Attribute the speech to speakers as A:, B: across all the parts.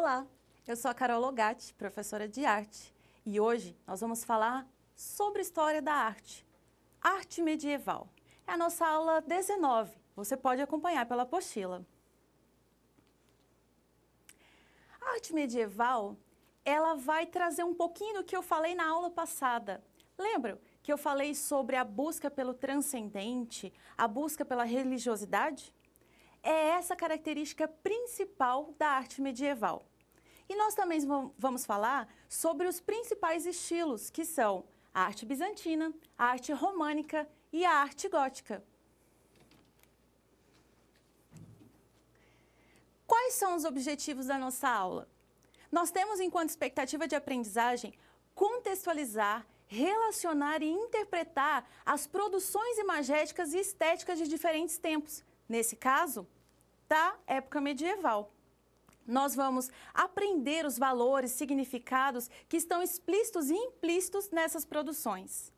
A: Olá, eu sou a Carol Logatti, professora de arte, e hoje nós vamos falar sobre história da arte, arte medieval. É a nossa aula 19, você pode acompanhar pela apostila. A arte medieval, ela vai trazer um pouquinho do que eu falei na aula passada. Lembram que eu falei sobre a busca pelo transcendente, a busca pela religiosidade? É essa característica principal da arte medieval. E nós também vamos falar sobre os principais estilos, que são a arte bizantina, a arte românica e a arte gótica. Quais são os objetivos da nossa aula? Nós temos, enquanto expectativa de aprendizagem, contextualizar, relacionar e interpretar as produções imagéticas e estéticas de diferentes tempos, nesse caso, da época medieval. Nós vamos aprender os valores, significados que estão explícitos e implícitos nessas produções.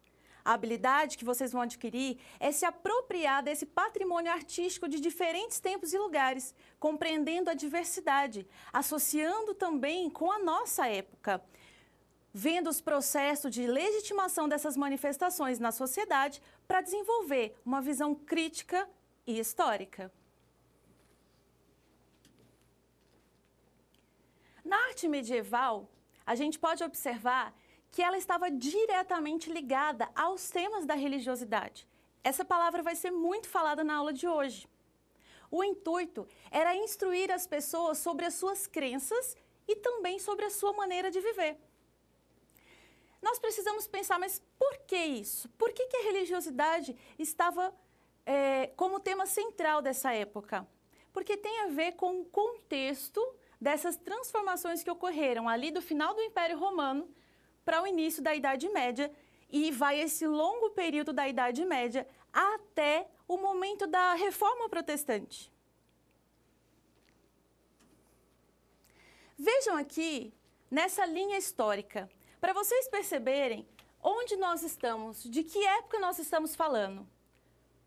A: A habilidade que vocês vão adquirir é se apropriar desse patrimônio artístico de diferentes tempos e lugares, compreendendo a diversidade, associando também com a nossa época, vendo os processos de legitimação dessas manifestações na sociedade para desenvolver uma visão crítica e histórica. Na arte medieval, a gente pode observar que ela estava diretamente ligada aos temas da religiosidade. Essa palavra vai ser muito falada na aula de hoje. O intuito era instruir as pessoas sobre as suas crenças e também sobre a sua maneira de viver. Nós precisamos pensar, mas por que isso? Por que, que a religiosidade estava é, como tema central dessa época? Porque tem a ver com o contexto dessas transformações que ocorreram ali do final do Império Romano para o início da Idade Média e vai esse longo período da Idade Média até o momento da Reforma Protestante. Vejam aqui nessa linha histórica, para vocês perceberem onde nós estamos, de que época nós estamos falando.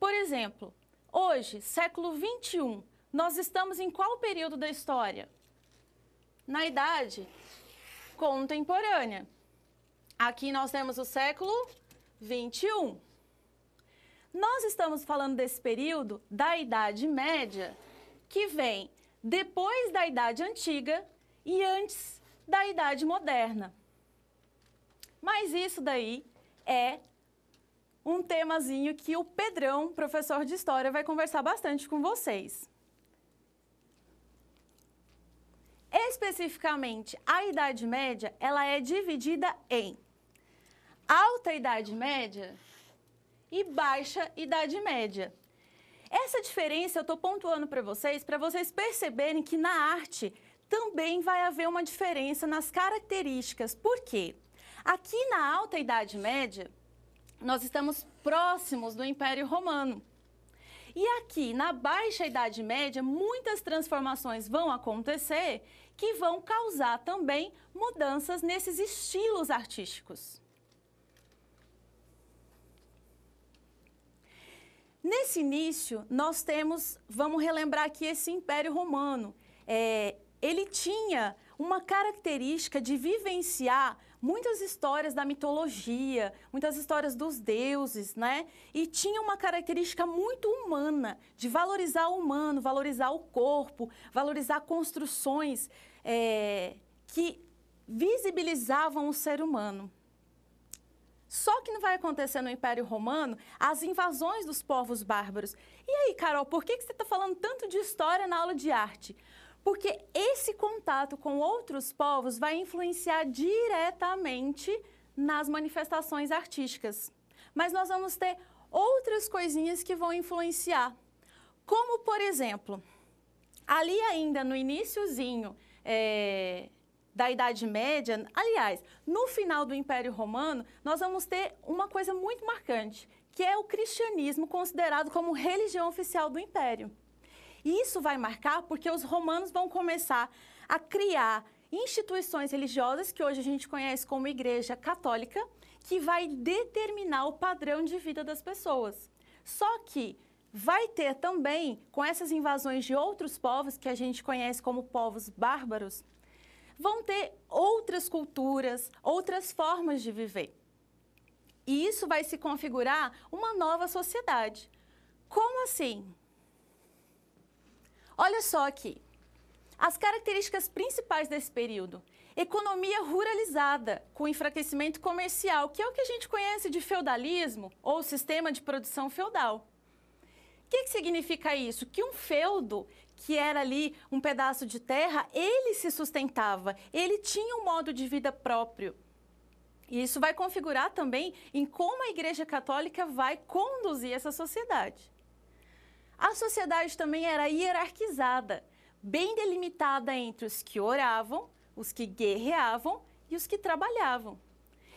A: Por exemplo, hoje, século 21, nós estamos em qual período da história? Na idade contemporânea. Aqui nós temos o século 21. Nós estamos falando desse período da Idade Média, que vem depois da Idade Antiga e antes da Idade Moderna. Mas isso daí é um temazinho que o Pedrão, professor de História, vai conversar bastante com vocês. Especificamente, a Idade Média, ela é dividida em Alta Idade Média e Baixa Idade Média. Essa diferença eu estou pontuando para vocês, para vocês perceberem que na arte também vai haver uma diferença nas características. Por quê? Aqui na Alta Idade Média, nós estamos próximos do Império Romano. E aqui, na Baixa Idade Média, muitas transformações vão acontecer que vão causar também mudanças nesses estilos artísticos. Nesse início, nós temos, vamos relembrar aqui esse Império Romano. É, ele tinha uma característica de vivenciar muitas histórias da mitologia, muitas histórias dos deuses, né? E tinha uma característica muito humana, de valorizar o humano, valorizar o corpo, valorizar construções é, que visibilizavam o ser humano. Só que não vai acontecer no Império Romano as invasões dos povos bárbaros. E aí, Carol, por que, que você está falando tanto de história na aula de arte? Porque esse contato com outros povos vai influenciar diretamente nas manifestações artísticas. Mas nós vamos ter outras coisinhas que vão influenciar. Como, por exemplo, ali ainda no iníciozinho é, da Idade Média, aliás, no final do Império Romano, nós vamos ter uma coisa muito marcante, que é o cristianismo considerado como religião oficial do Império. E isso vai marcar porque os romanos vão começar a criar instituições religiosas que hoje a gente conhece como Igreja Católica, que vai determinar o padrão de vida das pessoas. Só que vai ter também, com essas invasões de outros povos que a gente conhece como povos bárbaros, vão ter outras culturas, outras formas de viver. E isso vai se configurar uma nova sociedade. Como assim? Olha só aqui. As características principais desse período. Economia ruralizada, com enfraquecimento comercial, que é o que a gente conhece de feudalismo ou sistema de produção feudal. O que, que significa isso? Que um feudo, que era ali um pedaço de terra, ele se sustentava, ele tinha um modo de vida próprio. E isso vai configurar também em como a Igreja Católica vai conduzir essa sociedade. A sociedade também era hierarquizada, bem delimitada entre os que oravam, os que guerreavam e os que trabalhavam.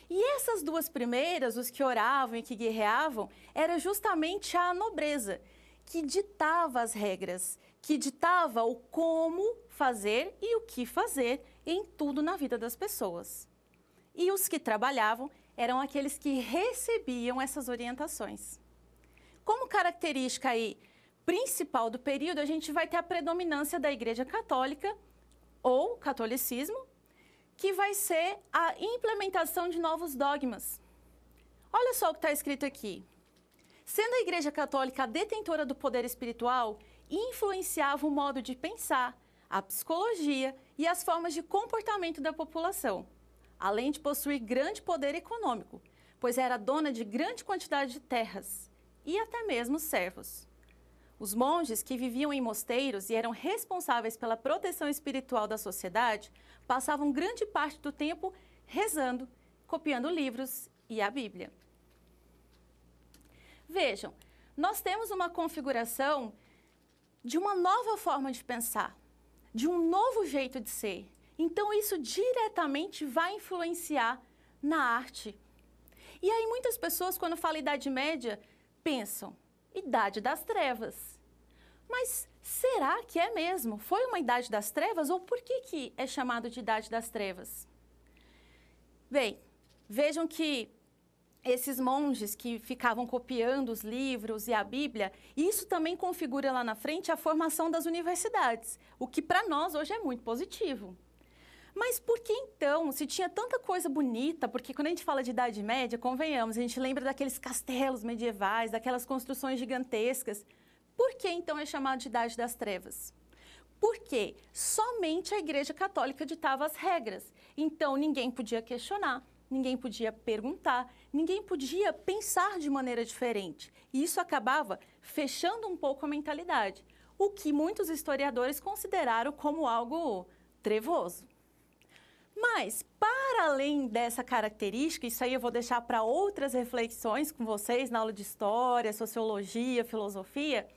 A: E essas duas primeiras, os que oravam e que guerreavam, era justamente a nobreza, que ditava as regras, que ditava o como fazer e o que fazer em tudo na vida das pessoas. E os que trabalhavam eram aqueles que recebiam essas orientações. Como característica aí principal do período, a gente vai ter a predominância da Igreja Católica ou catolicismo, que vai ser a implementação de novos dogmas. Olha só o que está escrito aqui. Sendo a Igreja Católica a detentora do poder espiritual, influenciava o modo de pensar, a psicologia e as formas de comportamento da população além de possuir grande poder econômico, pois era dona de grande quantidade de terras e até mesmo servos. Os monges que viviam em mosteiros e eram responsáveis pela proteção espiritual da sociedade passavam grande parte do tempo rezando, copiando livros e a Bíblia. Vejam, nós temos uma configuração de uma nova forma de pensar, de um novo jeito de ser, então, isso diretamente vai influenciar na arte. E aí, muitas pessoas, quando falam Idade Média, pensam, Idade das Trevas. Mas será que é mesmo? Foi uma Idade das Trevas? Ou por que, que é chamado de Idade das Trevas? Bem, vejam que esses monges que ficavam copiando os livros e a Bíblia, isso também configura lá na frente a formação das universidades, o que para nós hoje é muito positivo. Mas por que então, se tinha tanta coisa bonita, porque quando a gente fala de Idade Média, convenhamos, a gente lembra daqueles castelos medievais, daquelas construções gigantescas. Por que então é chamado de Idade das Trevas? Porque somente a Igreja Católica ditava as regras. Então ninguém podia questionar, ninguém podia perguntar, ninguém podia pensar de maneira diferente. E isso acabava fechando um pouco a mentalidade, o que muitos historiadores consideraram como algo trevoso. Mas, para além dessa característica, isso aí eu vou deixar para outras reflexões com vocês na aula de história, sociologia, filosofia,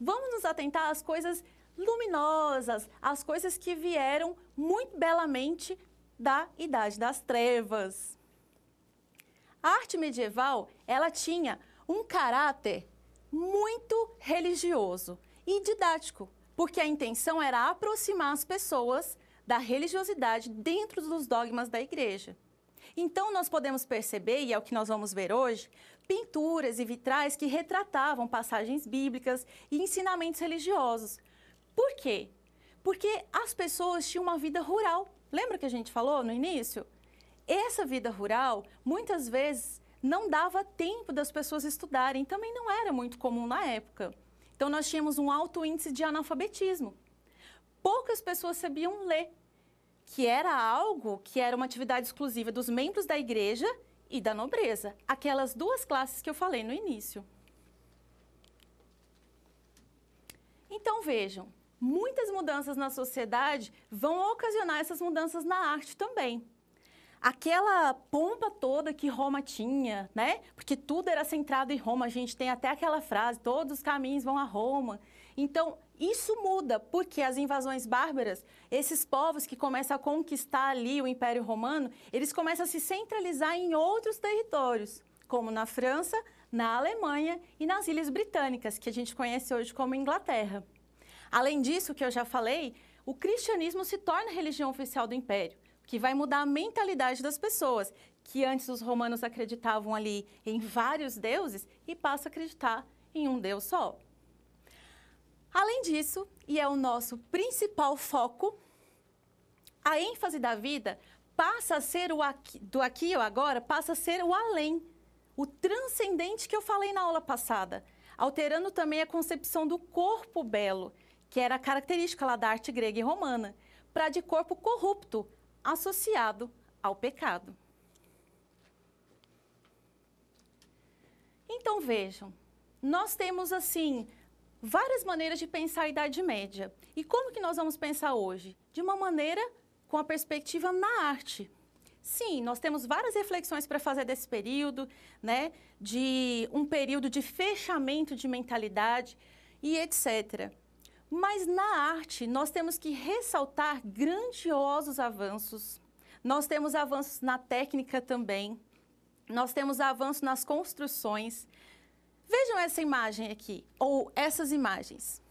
A: vamos nos atentar às coisas luminosas, às coisas que vieram muito belamente da Idade das Trevas. A arte medieval, ela tinha um caráter muito religioso e didático, porque a intenção era aproximar as pessoas da religiosidade dentro dos dogmas da igreja. Então, nós podemos perceber, e é o que nós vamos ver hoje, pinturas e vitrais que retratavam passagens bíblicas e ensinamentos religiosos. Por quê? Porque as pessoas tinham uma vida rural. Lembra que a gente falou no início? Essa vida rural, muitas vezes, não dava tempo das pessoas estudarem, também não era muito comum na época. Então, nós tínhamos um alto índice de analfabetismo poucas pessoas sabiam ler, que era algo que era uma atividade exclusiva dos membros da igreja e da nobreza, aquelas duas classes que eu falei no início. Então vejam, muitas mudanças na sociedade vão ocasionar essas mudanças na arte também. Aquela pompa toda que Roma tinha, né? Porque tudo era centrado em Roma, a gente tem até aquela frase: todos os caminhos vão a Roma. Então, isso muda porque as invasões bárbaras, esses povos que começam a conquistar ali o Império Romano, eles começam a se centralizar em outros territórios, como na França, na Alemanha e nas Ilhas Britânicas, que a gente conhece hoje como Inglaterra. Além disso, que eu já falei, o cristianismo se torna a religião oficial do Império, que vai mudar a mentalidade das pessoas, que antes os romanos acreditavam ali em vários deuses e passa a acreditar em um Deus só. Além disso, e é o nosso principal foco, a ênfase da vida passa a ser o aqui, do aqui e agora, passa a ser o além, o transcendente que eu falei na aula passada, alterando também a concepção do corpo belo, que era característica lá da arte grega e romana, para de corpo corrupto, associado ao pecado. Então vejam, nós temos assim várias maneiras de pensar a Idade Média. E como que nós vamos pensar hoje? De uma maneira com a perspectiva na arte. Sim, nós temos várias reflexões para fazer desse período, né? De um período de fechamento de mentalidade e etc. Mas na arte, nós temos que ressaltar grandiosos avanços. Nós temos avanços na técnica também. Nós temos avanços nas construções. Vejam essa imagem aqui, ou essas imagens.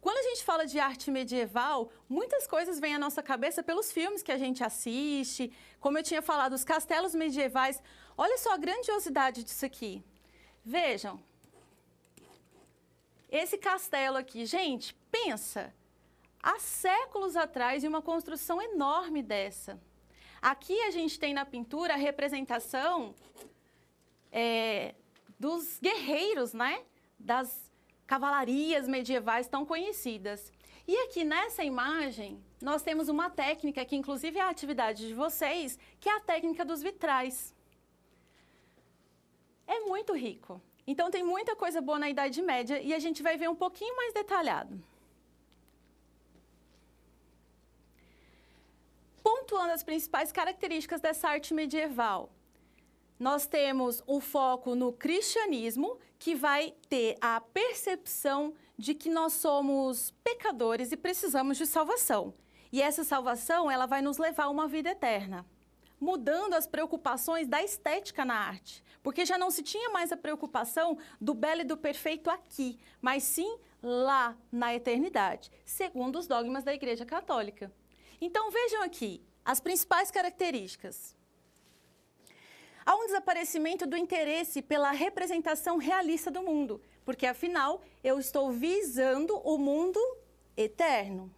A: Quando a gente fala de arte medieval, muitas coisas vêm à nossa cabeça pelos filmes que a gente assiste. Como eu tinha falado, os castelos medievais. Olha só a grandiosidade disso aqui. Vejam. Esse castelo aqui, gente, pensa. Há séculos atrás, e uma construção enorme dessa. Aqui a gente tem na pintura a representação é, dos guerreiros, né? Das cavalarias medievais tão conhecidas. E aqui nessa imagem, nós temos uma técnica que, inclusive, é a atividade de vocês, que é a técnica dos vitrais. É muito rico. Então, tem muita coisa boa na Idade Média e a gente vai ver um pouquinho mais detalhado. Pontuando as principais características dessa arte medieval nós temos o foco no cristianismo, que vai ter a percepção de que nós somos pecadores e precisamos de salvação. E essa salvação, ela vai nos levar a uma vida eterna, mudando as preocupações da estética na arte, porque já não se tinha mais a preocupação do belo e do perfeito aqui, mas sim lá na eternidade, segundo os dogmas da Igreja Católica. Então vejam aqui as principais características. Há um desaparecimento do interesse pela representação realista do mundo, porque afinal eu estou visando o mundo eterno.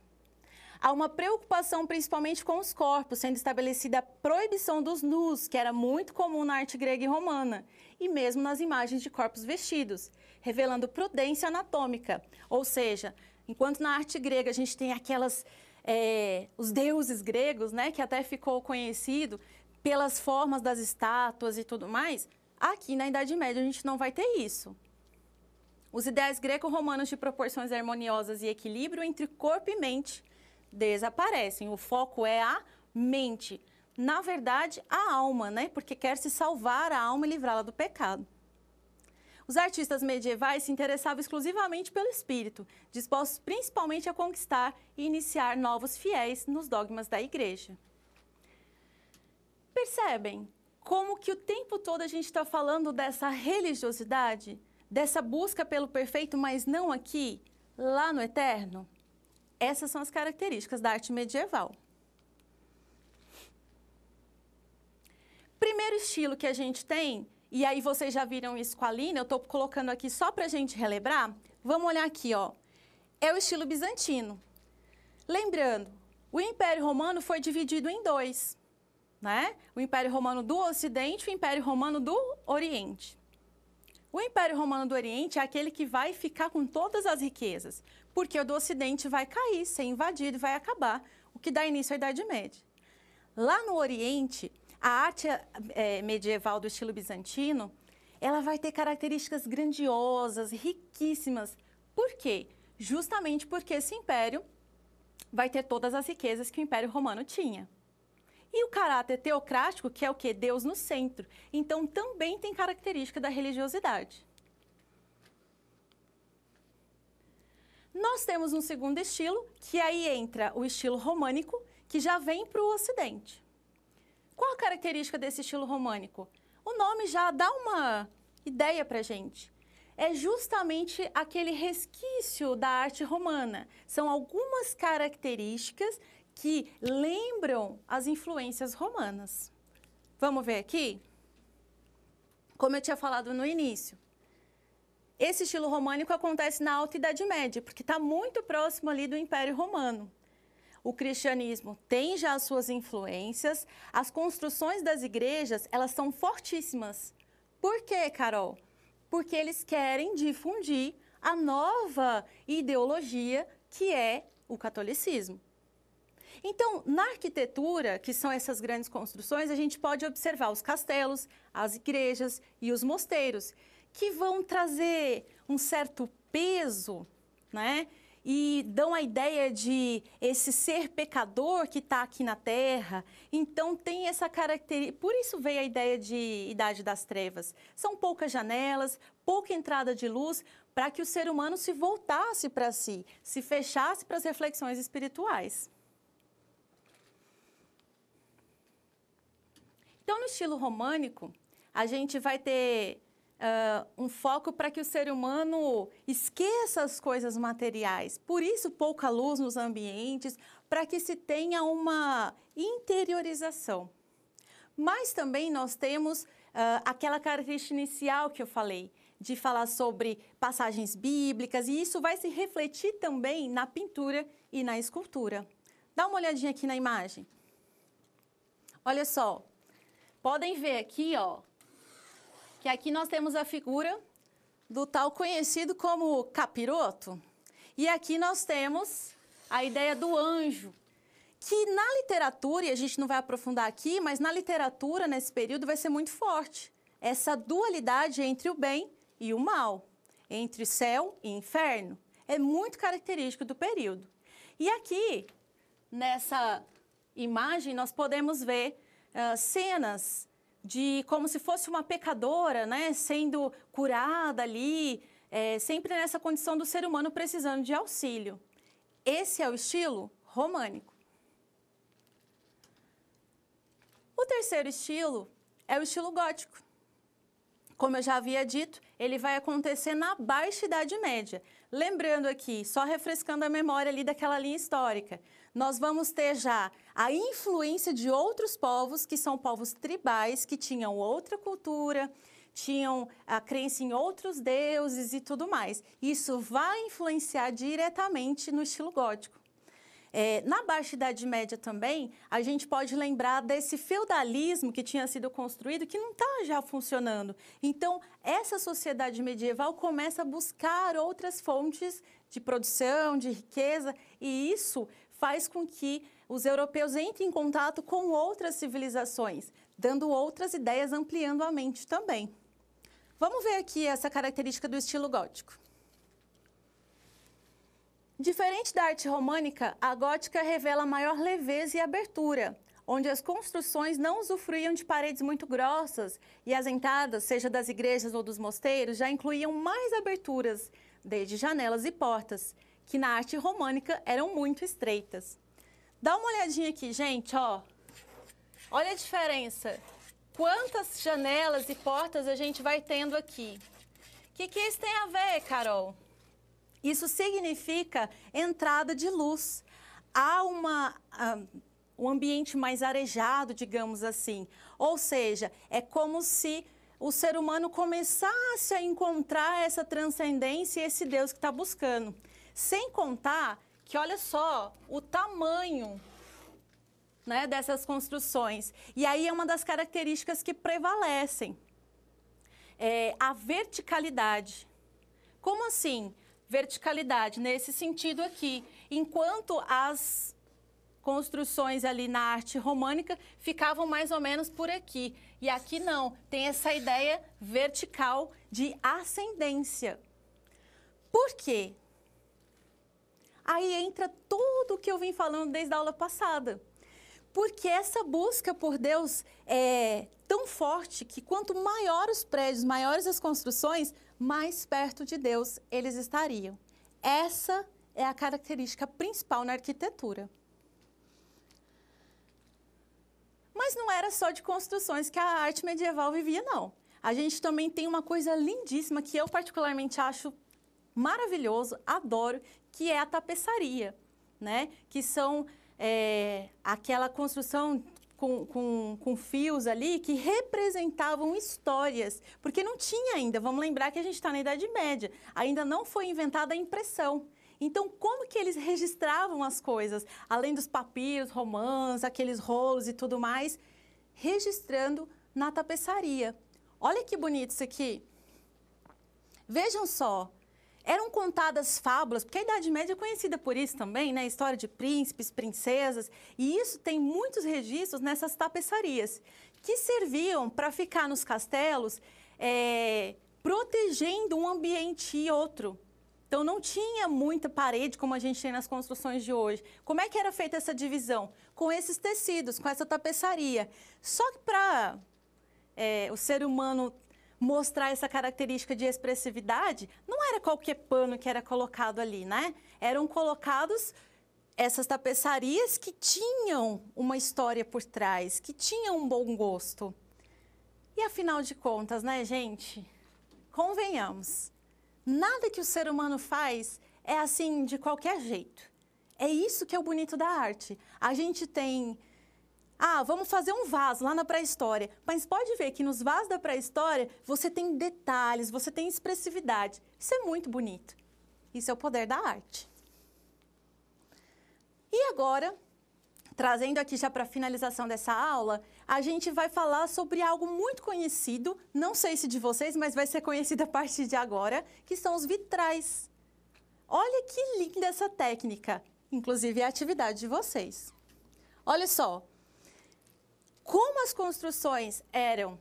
A: Há uma preocupação principalmente com os corpos, sendo estabelecida a proibição dos nus, que era muito comum na arte grega e romana, e mesmo nas imagens de corpos vestidos, revelando prudência anatômica. Ou seja, enquanto na arte grega a gente tem aquelas é, os deuses gregos, né, que até ficou conhecido, pelas formas das estátuas e tudo mais, aqui na Idade Média a gente não vai ter isso. Os ideais greco-romanos de proporções harmoniosas e equilíbrio entre corpo e mente desaparecem. O foco é a mente. Na verdade, a alma, né? Porque quer se salvar a alma e livrá-la do pecado. Os artistas medievais se interessavam exclusivamente pelo espírito, dispostos principalmente a conquistar e iniciar novos fiéis nos dogmas da igreja. Percebem como que o tempo todo a gente está falando dessa religiosidade, dessa busca pelo perfeito, mas não aqui, lá no eterno? Essas são as características da arte medieval. Primeiro estilo que a gente tem, e aí vocês já viram isso com a Lina, eu estou colocando aqui só para a gente relembrar. Vamos olhar aqui, ó. É o estilo bizantino. Lembrando, o Império Romano foi dividido em dois né? O Império Romano do Ocidente e o Império Romano do Oriente. O Império Romano do Oriente é aquele que vai ficar com todas as riquezas, porque o do Ocidente vai cair, ser invadido e vai acabar, o que dá início à Idade Média. Lá no Oriente, a arte é, medieval do estilo bizantino, ela vai ter características grandiosas, riquíssimas. Por quê? Justamente porque esse império vai ter todas as riquezas que o Império Romano tinha. E o caráter teocrático, que é o que? Deus no centro. Então, também tem característica da religiosidade. Nós temos um segundo estilo, que aí entra o estilo românico, que já vem para o Ocidente. Qual a característica desse estilo românico? O nome já dá uma ideia para gente. É justamente aquele resquício da arte romana. São algumas características que lembram as influências romanas. Vamos ver aqui? Como eu tinha falado no início, esse estilo românico acontece na Alta Idade Média, porque está muito próximo ali do Império Romano. o cristianismo tem já as suas influências, as construções das igrejas, elas são fortíssimas. Por quê, Carol? Porque eles querem difundir a nova ideologia que é o catolicismo. Então, na arquitetura, que são essas grandes construções, a gente pode observar os castelos, as igrejas e os mosteiros, que vão trazer um certo peso, né? e dão a ideia de esse ser pecador que está aqui na Terra. Então tem essa característica. Por isso veio a ideia de Idade das Trevas. São poucas janelas, pouca entrada de luz, para que o ser humano se voltasse para si, se fechasse para as reflexões espirituais. Então, no estilo românico, a gente vai ter uh, um foco para que o ser humano esqueça as coisas materiais. Por isso, pouca luz nos ambientes, para que se tenha uma interiorização. Mas também nós temos uh, aquela característica inicial que eu falei, de falar sobre passagens bíblicas, e isso vai se refletir também na pintura e na escultura. Dá uma olhadinha aqui na imagem. Olha só, podem ver aqui, ó, que aqui nós temos a figura do tal conhecido como capiroto. E aqui nós temos a ideia do anjo, que na literatura, e a gente não vai aprofundar aqui, mas na literatura, nesse período, vai ser muito forte. Essa dualidade entre o bem e o mal, entre céu e inferno, é muito característico do período. E aqui, nessa imagem, nós podemos ver uh, cenas de como se fosse uma pecadora, né, sendo curada ali, é, sempre nessa condição do ser humano precisando de auxílio. Esse é o estilo românico. O terceiro estilo é o estilo gótico. Como eu já havia dito, ele vai acontecer na Baixa Idade Média. Lembrando aqui, só refrescando a memória ali daquela linha histórica, nós vamos ter já a influência de outros povos, que são povos tribais, que tinham outra cultura, tinham a crença em outros deuses e tudo mais. Isso vai influenciar diretamente no estilo gótico. É, na Baixa Idade Média também, a gente pode lembrar desse feudalismo que tinha sido construído, que não está já funcionando. Então, essa sociedade medieval começa a buscar outras fontes de produção, de riqueza, e isso faz com que os europeus entrem em contato com outras civilizações, dando outras ideias, ampliando a mente também. Vamos ver aqui essa característica do estilo gótico. Diferente da arte românica, a gótica revela maior leveza e abertura, onde as construções não usufruíam de paredes muito grossas e as entradas, seja das igrejas ou dos mosteiros, já incluíam mais aberturas, desde janelas e portas, que na arte românica eram muito estreitas. Dá uma olhadinha aqui, gente, ó. Olha a diferença. Quantas janelas e portas a gente vai tendo aqui. O que, que isso tem a ver, Carol? Isso significa entrada de luz. Há uma, uh, um ambiente mais arejado, digamos assim. Ou seja, é como se o ser humano começasse a encontrar essa transcendência e esse Deus que está buscando. Sem contar que, olha só, o tamanho né, dessas construções. E aí é uma das características que prevalecem. É a verticalidade. Como assim? Verticalidade, nesse sentido aqui. Enquanto as construções ali na arte românica ficavam mais ou menos por aqui. E aqui não, tem essa ideia vertical de ascendência. Por quê? Aí entra tudo o que eu vim falando desde a aula passada. Porque essa busca por Deus é tão forte que quanto maiores os prédios, maiores as construções, mais perto de Deus eles estariam. Essa é a característica principal na arquitetura. Mas não era só de construções que a arte medieval vivia, não. A gente também tem uma coisa lindíssima que eu particularmente acho maravilhoso, adoro, que é a tapeçaria, né? Que são é, aquela construção com, com, com, fios ali que representavam histórias, porque não tinha ainda, vamos lembrar que a gente está na Idade Média, ainda não foi inventada a impressão. Então, como que eles registravam as coisas? Além dos papiros, romãs, aqueles rolos e tudo mais, registrando na tapeçaria. Olha que bonito isso aqui. Vejam só, eram contadas fábulas, porque a Idade Média é conhecida por isso também, né? História de príncipes, princesas, e isso tem muitos registros nessas tapeçarias, que serviam para ficar nos castelos é, protegendo um ambiente e outro. Então não tinha muita parede como a gente tem nas construções de hoje. Como é que era feita essa divisão? Com esses tecidos, com essa tapeçaria. Só que para é, o ser humano mostrar essa característica de expressividade, não era qualquer pano que era colocado ali, né? Eram colocados essas tapeçarias que tinham uma história por trás, que tinham um bom gosto. E afinal de contas, né, gente? Convenhamos, nada que o ser humano faz é assim de qualquer jeito. É isso que é o bonito da arte. A gente tem ah, vamos fazer um vaso lá na pré-história. Mas pode ver que nos vasos da pré-história você tem detalhes, você tem expressividade. Isso é muito bonito. Isso é o poder da arte. E agora, trazendo aqui já para a finalização dessa aula, a gente vai falar sobre algo muito conhecido, não sei se de vocês, mas vai ser conhecido a partir de agora, que são os vitrais. Olha que linda essa técnica, inclusive a atividade de vocês. Olha só, como as construções eram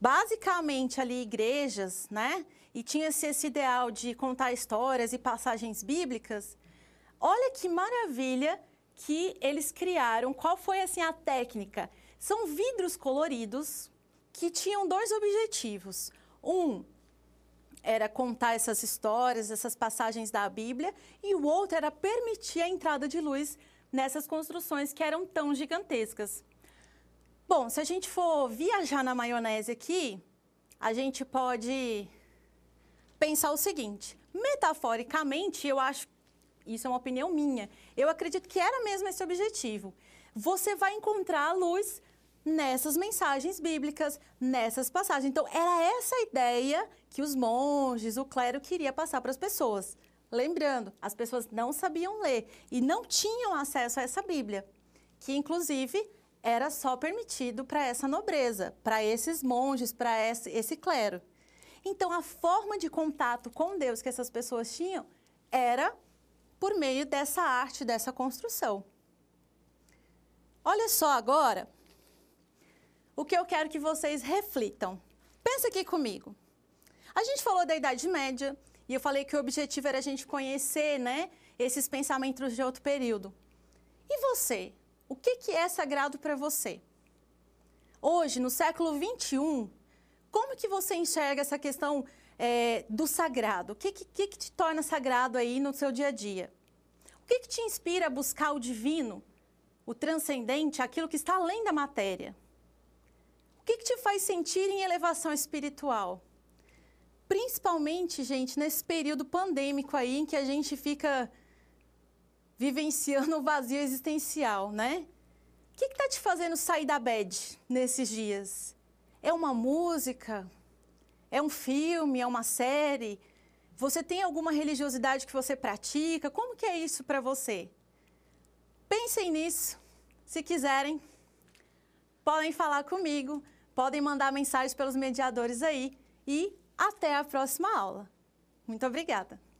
A: basicamente ali igrejas, né? E tinha-se esse ideal de contar histórias e passagens bíblicas. Olha que maravilha que eles criaram. Qual foi assim a técnica? São vidros coloridos que tinham dois objetivos. Um era contar essas histórias, essas passagens da Bíblia, e o outro era permitir a entrada de luz nessas construções que eram tão gigantescas. Bom, se a gente for viajar na maionese aqui, a gente pode pensar o seguinte: metaforicamente, eu acho, isso é uma opinião minha, eu acredito que era mesmo esse objetivo. Você vai encontrar a luz nessas mensagens bíblicas, nessas passagens. Então, era essa a ideia que os monges, o clero queria passar para as pessoas. Lembrando, as pessoas não sabiam ler e não tinham acesso a essa Bíblia, que inclusive era só permitido para essa nobreza, para esses monges, para esse, esse clero. Então, a forma de contato com Deus que essas pessoas tinham era por meio dessa arte, dessa construção. Olha só agora o que eu quero que vocês reflitam. Pensa aqui comigo. A gente falou da Idade Média e eu falei que o objetivo era a gente conhecer, né, esses pensamentos de outro período. E você? O que, que é sagrado para você? Hoje, no século 21, como que você enxerga essa questão é, do sagrado? O que, que, que, te torna sagrado aí no seu dia a dia? O que, que te inspira a buscar o divino, o transcendente, aquilo que está além da matéria? O que, que te faz sentir em elevação espiritual? Principalmente, gente, nesse período pandêmico aí em que a gente fica vivenciando o vazio existencial, né? O que está te fazendo sair da bed nesses dias? É uma música? É um filme? É uma série? Você tem alguma religiosidade que você pratica? Como que é isso para você? Pensem nisso. Se quiserem, podem falar comigo, podem mandar mensagens pelos mediadores aí e até a próxima aula. Muito obrigada!